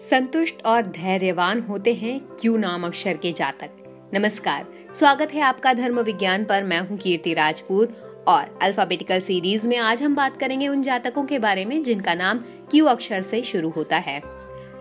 संतुष्ट और धैर्यवान होते हैं क्यू नाम अक्षर के जातक? नमस्कार, स्वागत है आपका धर्म विज्ञान पर। मैं हूँ कीर्ति राजपूत और अल्फाबेटिकल सीरीज़ में आज हम बात करेंगे उन जातकों के बारे में जिनका नाम क्यू अक्षर से शुरू होता है।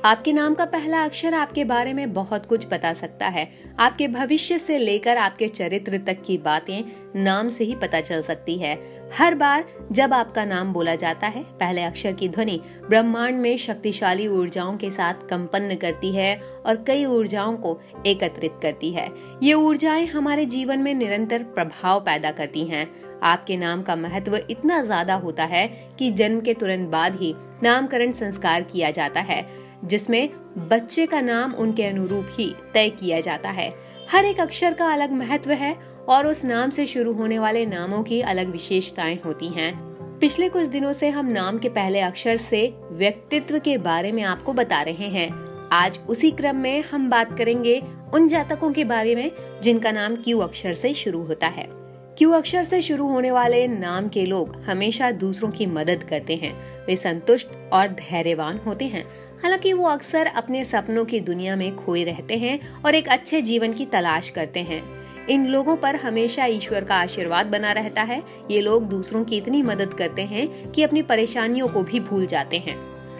आपके नाम का पहला अक्षर आपके बारे में बहुत कुछ बता सकता है। आपके भविष्य से लेकर आपके चरित्र तक की बातें नाम से ही पता चल सकती है। हर बार जब आपका नाम बोला जाता है, पहले अक्षर की ध्वनि ब्रह्मांड में शक्तिशाली ऊर्जाओं के साथ कंपन्न करती है और कई ऊर्जाओं को एकत्रित करती है। ये ऊर्जाएँ हमारे जीवन में निरंतर प्रभाव पैदा करती हैं। आपके नाम का महत्व इतना ज़्यादा होता है कि जन्म के तुरंत बाद ही नामकरण संस्कार किया जाता है। जिसमें बच्चे का नाम उनके अनुरूप ही तय किया जाता है। हर एक अक्षर का अलग महत्व है और उस नाम से शुरू होने वाले नामों की अलग विशेषताएँ होती हैं। पिछले कुछ दिनों से हम नाम के पहले अक्षर से व्यक्तित्व के बारे में आपको बता रहे हैं। आज उसी क्रम में हम बात करेंगे उन जातकों के बारे में जिनका नाम क्यू अक्षर से शुरू होता है। क्यू अक्षर से शुरू होने वाले नाम के लोग हमेशा दूसरों की मदद करते हैं? वे संतुष्ट और धैर्यवान होते हैं। हालाँकि वो अक्सर अपने सपनों की दुनिया में खोए रहते हैं और एक अच्छे जीवन की तलाश करते हैं। इन लोगों पर हमेशा ईश्वर का आशीर्वाद बना रहता है। ये लोग दूसरों की इतनी मदद करते हैं कि अपनी परेशानियों को भी भूल जाते हैं।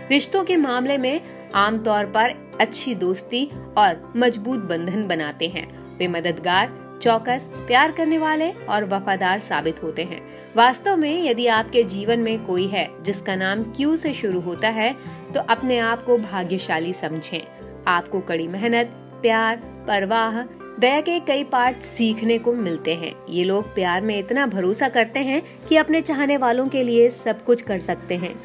रिश्तों के मामले में आमतौर पर अच्छी दोस्ती और मज़बूत बंधन बनाते हैं। वे मददगार चौकस प्यार करने वाले और वफादार साबित होते हैं। वास्तव में यदि आपके जीवन में कोई है जिसका नाम क्यू से शुरू होता है तो अपने आप को भाग्यशाली समझें। आपको कड़ी मेहनत, प्यार, परवाह, दया के कई पार्ट सीखने को मिलते हैं। ये लोग प्यार में इतना भरोसा करते हैं कि अपने चाहने वालों के लिए सब कुछ कर सकते हैं।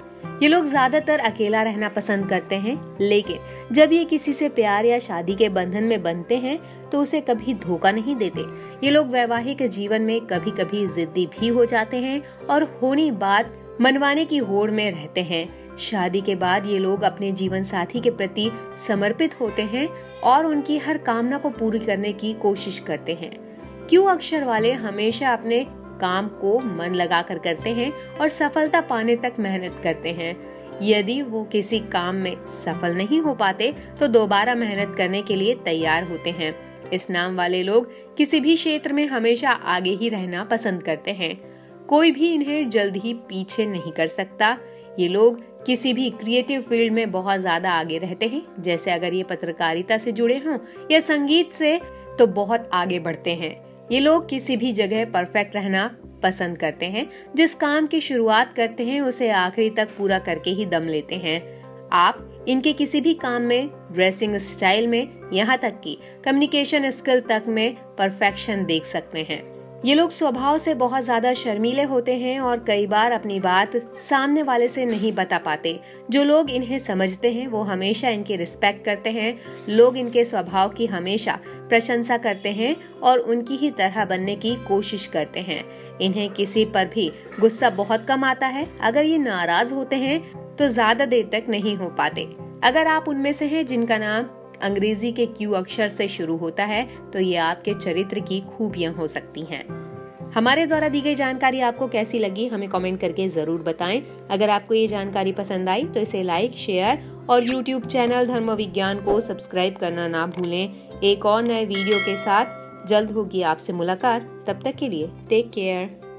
ये लोग ज़्यादातर अकेला रहना पसंद करते हैं, लेकिन जब ये किसी से प्यार या शादी के बंधन में बनते हैं तो उसे कभी धोखा नहीं देते। ये लोग वैवाहिक जीवन में कभी कभी जिद्दी भी हो जाते हैं और होनी बात मनवाने की होड़ में रहते हैं। शादी के बाद ये लोग अपने जीवन साथी के प्रति समर्पित होते हैं और उनकी हर कामना को पूरी करने की कोशिश करते हैं। क्यों अक्षर वाले हमेशा अपने काम को मन लगाकर करते हैं और सफलता पाने तक मेहनत करते हैं। यदि वो किसी काम में सफल नहीं हो पाते तो दोबारा मेहनत करने के लिए तैयार होते हैं। इस नाम वाले लोग किसी भी क्षेत्र में हमेशा आगे ही रहना पसंद करते हैं। कोई भी इन्हें जल्द ही पीछे नहीं कर सकता। ये लोग किसी भी क्रिएटिव फ़ील्ड में बहुत ज़्यादा आगे रहते हैं। जैसे अगर ये पत्रकारिता से जुड़े हों या संगीत से तो बहुत आगे बढ़ते हैं। ये लोग किसी भी जगह परफेक्ट रहना पसंद करते हैं। जिस काम की शुरुआत करते हैं, उसे आखिरी तक पूरा करके ही दम लेते हैं। आप इनके किसी भी काम में ड्रेसिंग स्टाइल में, यहाँ तक कि कम्युनिकेशन स्किल तक में परफेक्शन देख सकते हैं। ये लोग स्वभाव से बहुत ज़्यादा शर्मीले होते हैं और कई बार अपनी बात सामने वाले से नहीं बता पाते। जो लोग इन्हें समझते हैं, वो हमेशा इनकी रिस्पेक्ट करते हैं। लोग इनके स्वभाव की हमेशा प्रशंसा करते हैं और उनकी ही तरह बनने की कोशिश करते हैं। इन्हें किसी पर भी गुस्सा बहुत कम आता है। अगर ये नाराज़ होते हैं तो ज़्यादा देर तक नहीं हो पाते। अगर आप उनमें से हैं जिनका नाम अंग्रेज़ी के क्यू अक्षर से शुरू होता है तो ये आपके चरित्र की खूबियाँ हो सकती हैं। हमारे द्वारा दी गई जानकारी आपको कैसी लगी, हमें कमेंट करके ज़रूर बताएँ। अगर आपको ये जानकारी पसंद आई तो इसे लाइक, शेयर और यूट्यूब चैनल धर्म विज्ञान को सब्सक्राइब करना ना भूलें। एक और नए वीडियो के साथ, जल्द होगी आपसे मुलाकात। तब तक के लिए टेक केयर